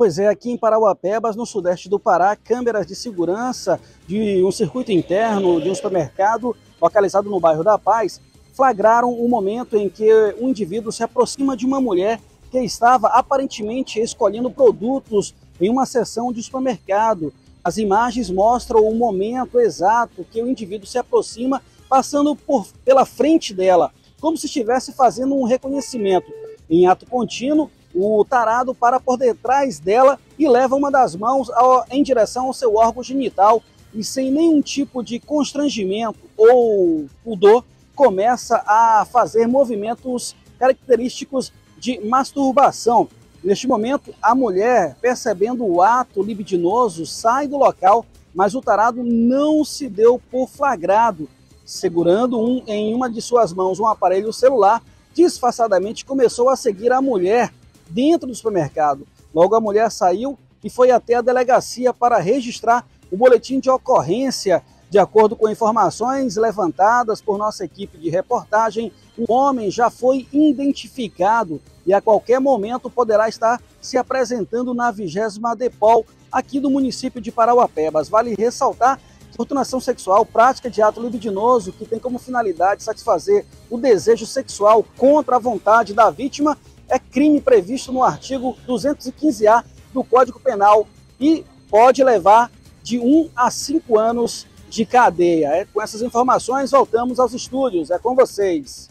Pois é, aqui em Parauapebas, no sudeste do Pará, câmeras de segurança de um circuito interno de um supermercado localizado no bairro da Paz flagraram o momento em que um indivíduo se aproxima de uma mulher que estava aparentemente escolhendo produtos em uma seção de supermercado. As imagens mostram o momento exato que o indivíduo se aproxima, passando por, pela frente dela, como se estivesse fazendo um reconhecimento. Em ato contínuo, o tarado para por detrás dela e leva uma das mãos ao, em direção ao seu órgão genital e sem nenhum tipo de constrangimento ou pudor, começa a fazer movimentos característicos de masturbação. Neste momento, a mulher, percebendo o ato libidinoso, sai do local, mas o tarado não se deu por flagrado. Segurando um, em uma de suas mãos um aparelho celular, disfarçadamente começou a seguir a mulher dentro do supermercado. Logo a mulher saiu e foi até a delegacia para registrar o boletim de ocorrência. De acordo com informações levantadas por nossa equipe de reportagem, o homem já foi identificado e a qualquer momento poderá estar se apresentando na 20 Depol aqui do município de Parauapebas. Vale ressaltar que torturação sexual, prática de ato libidinoso que tem como finalidade satisfazer o desejo sexual contra a vontade da vítima é crime previsto no artigo 215-A do Código Penal e pode levar de 1 a 5 anos de cadeia. É, com essas informações, voltamos aos estúdios. É com vocês.